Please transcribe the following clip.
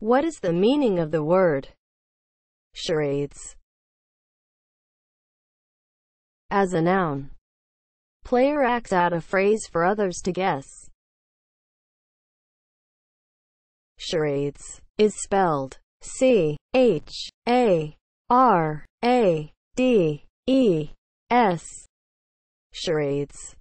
What is the meaning of the word charades? As a noun, player acts out a phrase for others to guess. Charades is spelled C H A R A D E S. Charades